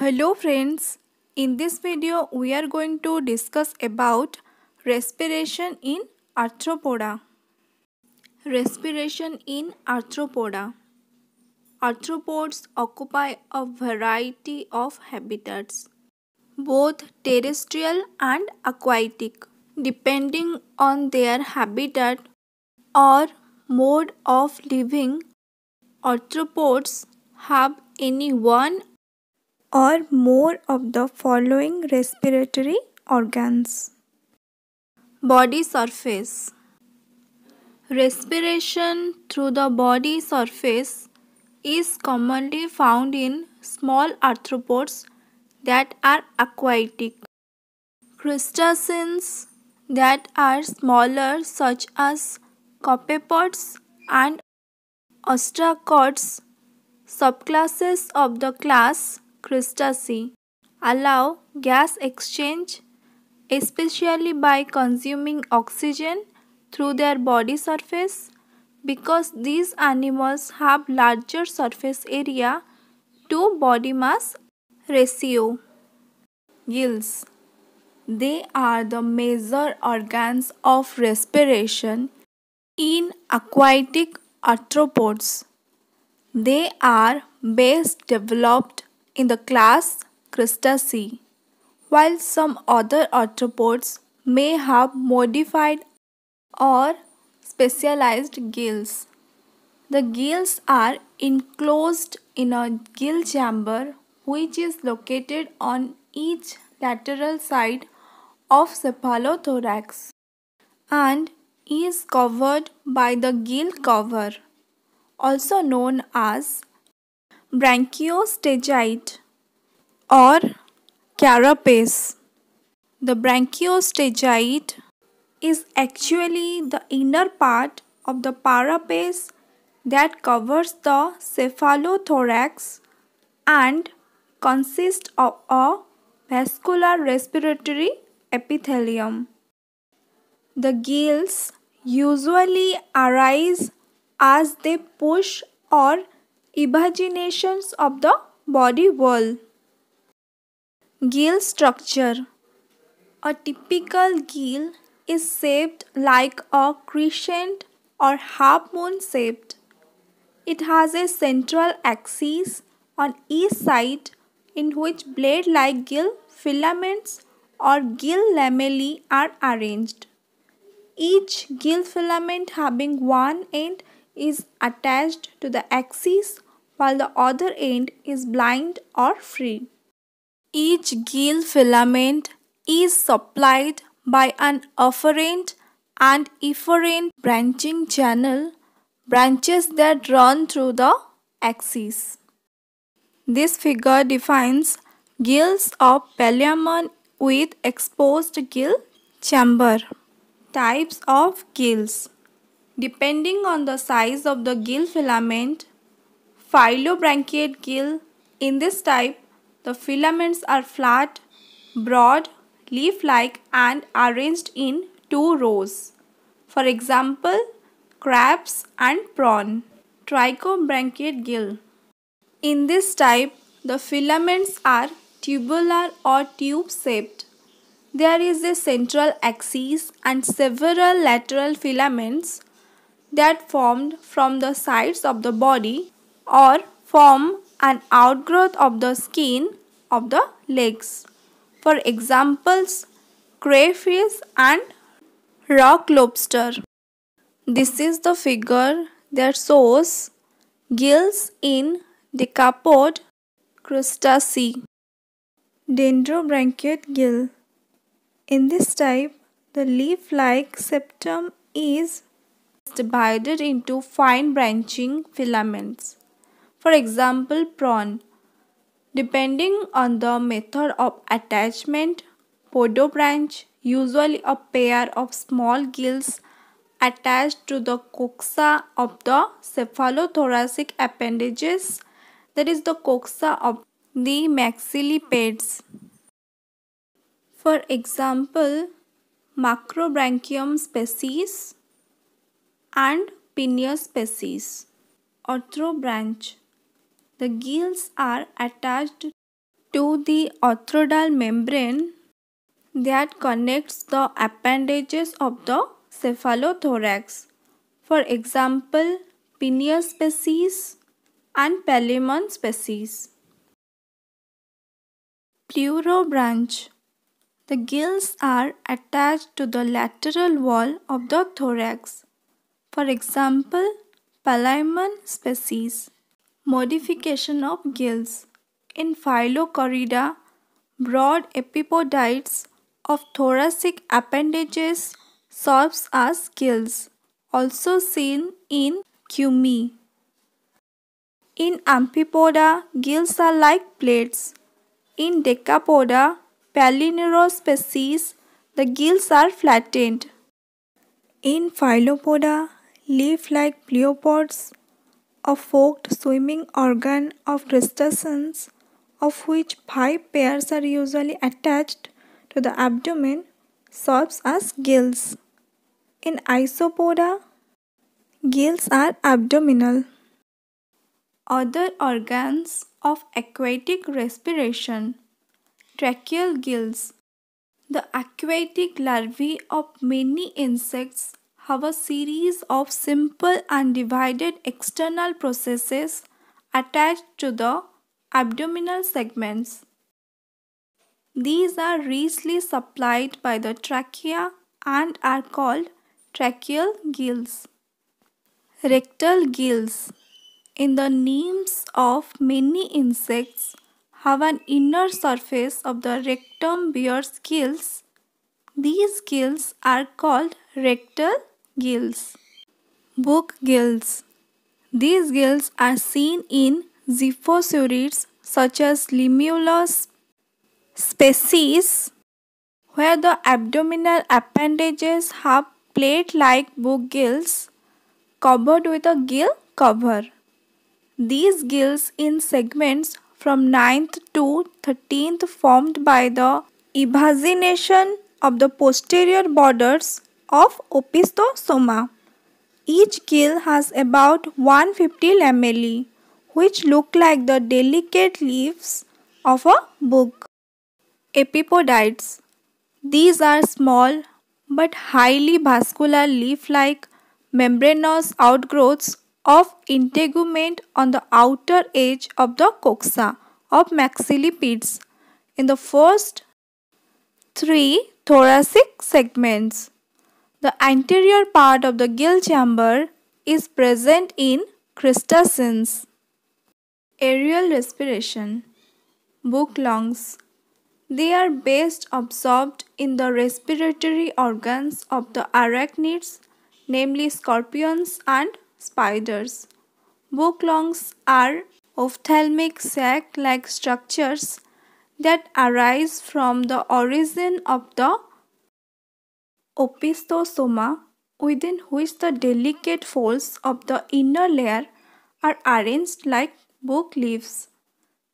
Hello friends, in this video we are going to discuss about respiration in arthropoda. Respiration in arthropoda. Arthropods occupy a variety of habitats, both terrestrial and aquatic. Depending on their habitat or mode of living, arthropods have any one or more of the following respiratory organs. Body surface Respiration through the body surface is commonly found in small arthropods that are aquatic. Crustaceans that are smaller such as copepods and ostracods subclasses of the class Crustacea allow gas exchange especially by consuming oxygen through their body surface because these animals have larger surface area to body mass ratio. Gills They are the major organs of respiration in aquatic arthropods. They are best developed in the class Crustacea, while some other arthropods may have modified or specialized gills. The gills are enclosed in a gill chamber which is located on each lateral side of the cephalothorax and is covered by the gill cover, also known as Branchiostachys or carapace. The branchiostachys is actually the inner part of the carapace that covers the cephalothorax and consists of a vascular respiratory epithelium. The gills usually arise as they push or evaginations of the body wall. Gill structure A typical gill is shaped like a crescent or half moon shaped. It has a central axis on each side in which blade like gill filaments or gill lamellae are arranged. Each gill filament having one end is attached to the axis while the other end is blind or free. Each gill filament is supplied by an afferent and efferent branching channel branches that run through the axis. This figure defines gills of Palaemon with exposed gill chamber. Types of gills Depending on the size of the gill filament, Phyllobranchiate gill. In this type, the filaments are flat, broad, leaf-like and arranged in two rows. For example, crabs and prawn. Trichobranchiate gill. In this type, the filaments are tubular or tube-shaped. There is a central axis and several lateral filaments that formed from the sides of the body or form an outgrowth of the skin of the legs. For examples, crayfish and rock lobster. This is the figure that shows gills in decapod crustacea. Dendrobranchiate gill. In this type, the leaf-like septum is divided into fine branching filaments. For example, prawn. Depending on the method of attachment, podobranch, usually a pair of small gills attached to the coxa of the cephalothoracic appendages, that is the coxa of the maxillipeds. For example, Macrobrachium species and Penaeus species. Arthrobranch the gills are attached to the arthrodial membrane that connects the appendages of the cephalothorax. For example, Pinea species and Palaemon species. Pleurobranch The gills are attached to the lateral wall of the thorax. For example, Palaemon species. Modification of gills. In Phyllocarida, broad epipodites of thoracic appendages serves as gills, also seen in Cumi. In Amphipoda, gills are like plates. In Decapoda, Palinuro species, the gills are flattened. In Phyllopoda, leaf-like pleopods, a forked swimming organ of crustaceans, of which five pairs are usually attached to the abdomen, serves as gills. In Isopoda, gills are abdominal. Other organs of aquatic respiration. Tracheal gills. The aquatic larvae of many insects have a series of simple undivided external processes attached to the abdominal segments. These are richly supplied by the trachea and are called tracheal gills. Rectal gills in the knees of many insects have an inner surface of the rectum bears gills. These gills are called rectal gills. Book gills. These gills are seen in xiphosurids such as Limulus species where the abdominal appendages have plate-like book gills covered with a gill cover. These gills in segments from 9th to 13th formed by the evagination of the posterior borders of opisthosoma. Each gill has about 150 lamellae, which look like the delicate leaves of a book. Epipodites. These are small but highly vascular leaf-like membranous outgrowths of integument on the outer edge of the coxa of maxillipedes in the first three thoracic segments. The anterior part of the gill chamber is present in crustaceans. Aerial respiration. Book lungs. They are best absorbed in the respiratory organs of the arachnids namely scorpions and spiders. Book lungs are ophthalmic sac-like structures that arise from the origin of the opisthosoma within which the delicate folds of the inner layer are arranged like book leaves.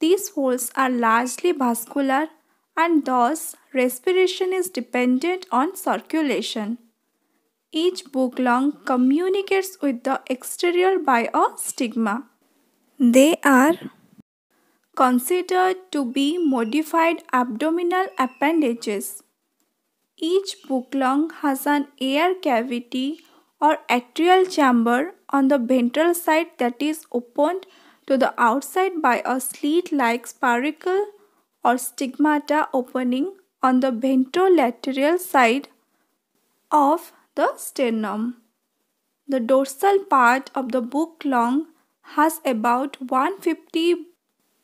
These folds are largely vascular and thus respiration is dependent on circulation. Each book lung communicates with the exterior by a stigma. They are considered to be modified abdominal appendages. Each book lung has an air cavity or atrial chamber on the ventral side that is opened to the outside by a slit-like spiracle or stigmata opening on the ventrolateral side of the sternum. The dorsal part of the book lung has about 150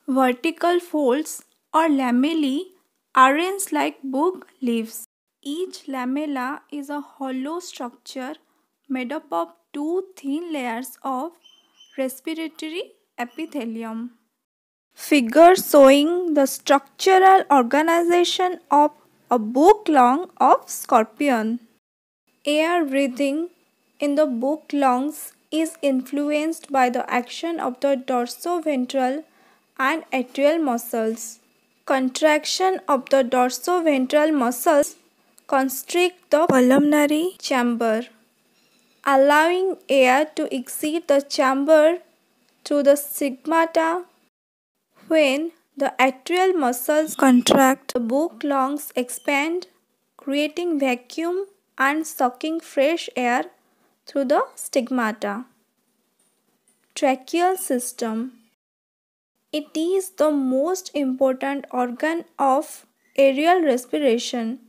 vertical folds or lamellae arranged like book leaves. Each lamella is a hollow structure made up of two thin layers of respiratory epithelium. Figure showing the structural organization of a book lung of scorpion. Air breathing in the book lungs is influenced by the action of the dorsoventral and atrial muscles. Contraction of the dorsoventral muscles constrict the pulmonary chamber, allowing air to exit the chamber through the stigmata when The atrial muscles contract, the book lungs expand, creating vacuum and sucking fresh air through the stigmata. Tracheal system It is the most important organ of aerial respiration.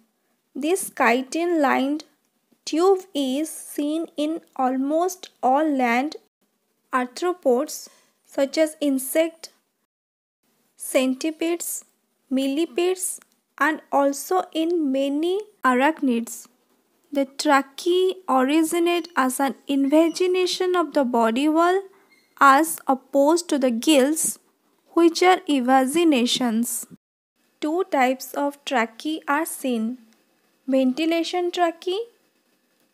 This chitin lined tube is seen in almost all land arthropods such as insect, centipedes, millipedes and also in many arachnids. The tracheae originate as an invagination of the body wall as opposed to the gills which are evaginations. Two types of tracheae are seen. Ventilation tracheae,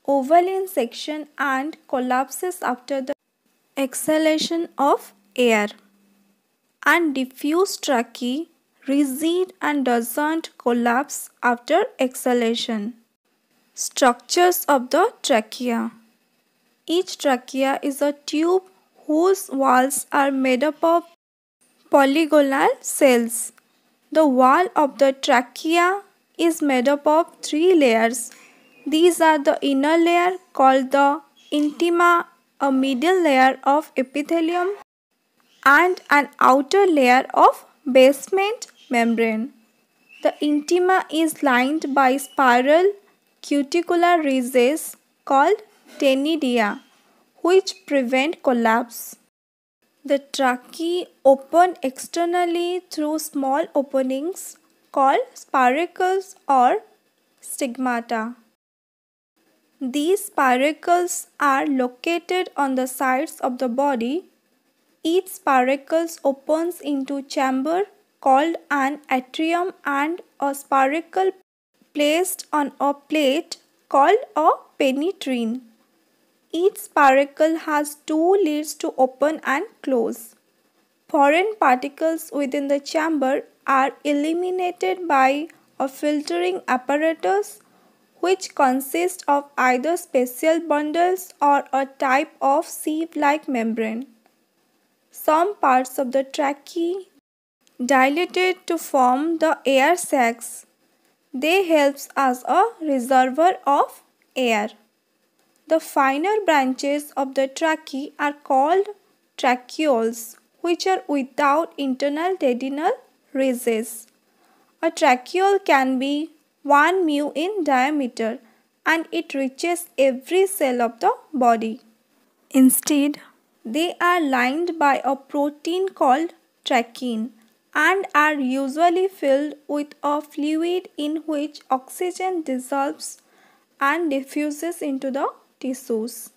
oval in section and collapses after the exhalation of air and diffuse tracheae rigid and doesn't collapse after exhalation. Structures of the trachea Each trachea is a tube whose walls are made up of polygonal cells. The wall of the trachea is made up of three layers. These are the inner layer called the intima, a middle layer of epithelium and an outer layer of basement membrane. The intima is lined by spiral cuticular ridges called taenidia which prevent collapse. The trachea open externally through small openings called spiracles or stigmata. These spiracles are located on the sides of the body each spiracle opens into chamber called an atrium and a spiracle placed on a plate called a penetrine. Each spiracle has two lids to open and close. Foreign particles within the chamber are eliminated by a filtering apparatus which consists of either special bundles or a type of sieve-like membrane some parts of the tracheae dilated to form the air sacs. They helps as a reservoir of air. The finer branches of the tracheae are called tracheoles, which are without internal duodenal ridges. A tracheole can be 1 mu in diameter and it reaches every cell of the body. Instead, they are lined by a protein called trachein and are usually filled with a fluid in which oxygen dissolves and diffuses into the tissues.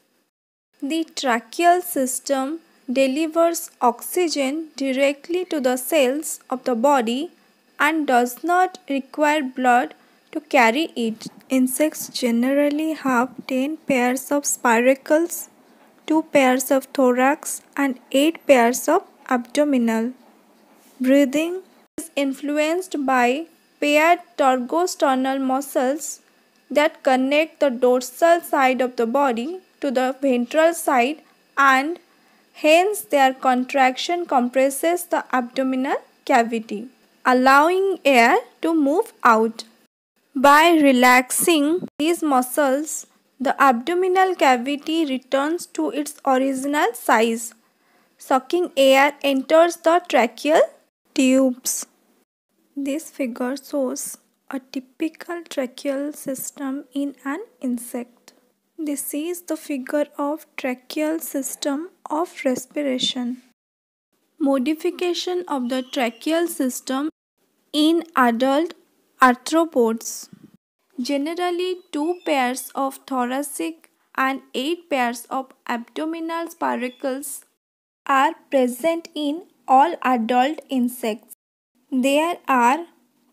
The tracheal system delivers oxygen directly to the cells of the body and does not require blood to carry it. Insects generally have 10 pairs of spiracles 2 pairs of thorax and 8 pairs of abdominal. Breathing is influenced by paired pterosternal muscles that connect the dorsal side of the body to the ventral side and hence their contraction compresses the abdominal cavity, allowing air to move out. By relaxing these muscles, the abdominal cavity returns to its original size. Sucking air enters the tracheal tubes. This figure shows a typical tracheal system in an insect. This is the figure of tracheal system of respiration. Modification of the tracheal system in adult arthropods. Generally, two pairs of thoracic and eight pairs of abdominal spiracles are present in all adult insects. There are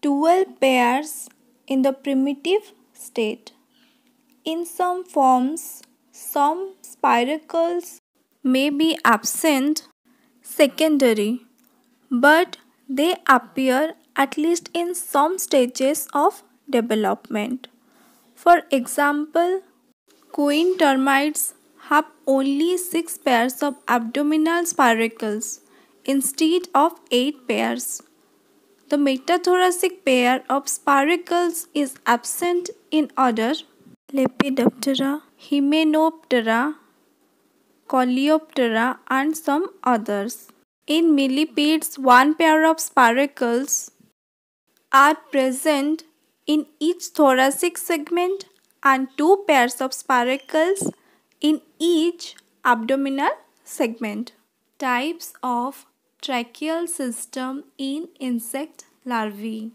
12 pairs in the primitive state. In some forms, some spiracles may be absent secondary, but they appear at least in some stages of development. For example, queen termites have only 6 pairs of abdominal spiracles instead of 8 pairs, The metathoracic pair of spiracles is absent in order Lepidoptera, Hymenoptera, Coleoptera and some others. In millipedes, one pair of spiracles are present in each thoracic segment and two pairs of spiracles in each abdominal segment. Types of tracheal system in insect larvae.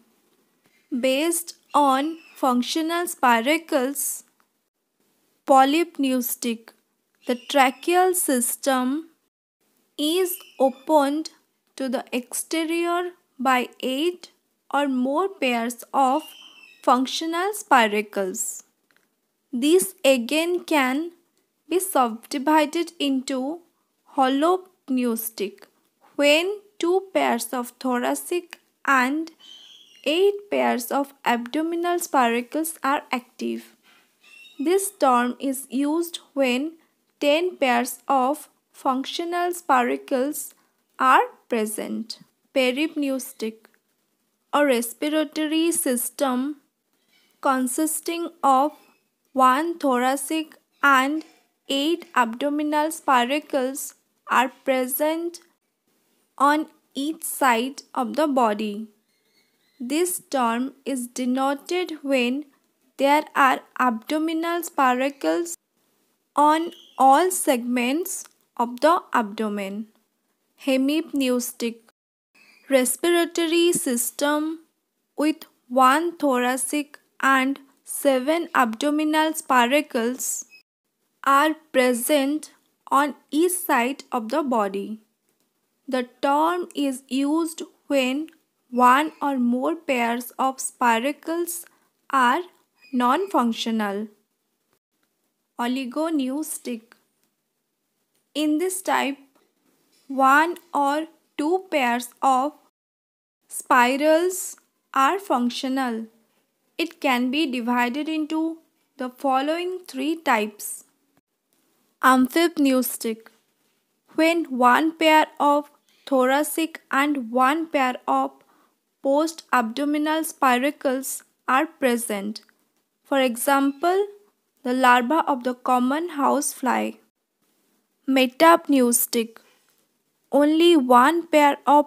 Based on functional spiracles, polypneumatic, the tracheal system is opened to the exterior by eight or more pairs of functional spiracles. These again can be subdivided into holopneustic when two pairs of thoracic and eight pairs of abdominal spiracles are active. This term is used when 10 pairs of functional spiracles are present. Peripneumatic a respiratory system consisting of one thoracic and eight abdominal spiracles are present on each side of the body. This term is denoted when there are abdominal spiracles on all segments of the abdomen. Hemipneustic respiratory system with one thoracic and seven abdominal spiracles are present on each side of the body. The term is used when one or more pairs of spiracles are non-functional. Oligopneustic In this type, one or two pairs of spirals are functional. It can be divided into the following three types. Amphipneumatic When one pair of thoracic and one pair of post-abdominal spiracles are present. For example, the larva of the common housefly. Metapneustic. Only one pair of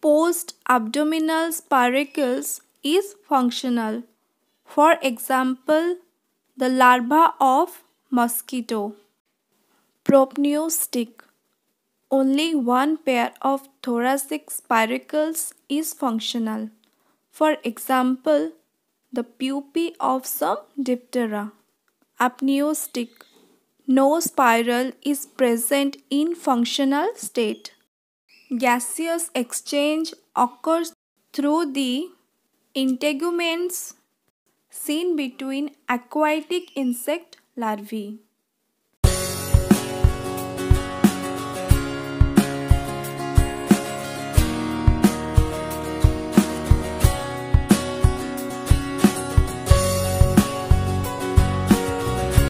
post-abdominal spiracles is functional. For example, the larva of mosquito. Propneumatic only one pair of thoracic spiracles is functional. For example, the pupae of some Diptera. Apneumatic. No spiral is present in functional state. Gaseous exchange occurs through the integuments seen between aquatic insect larvae.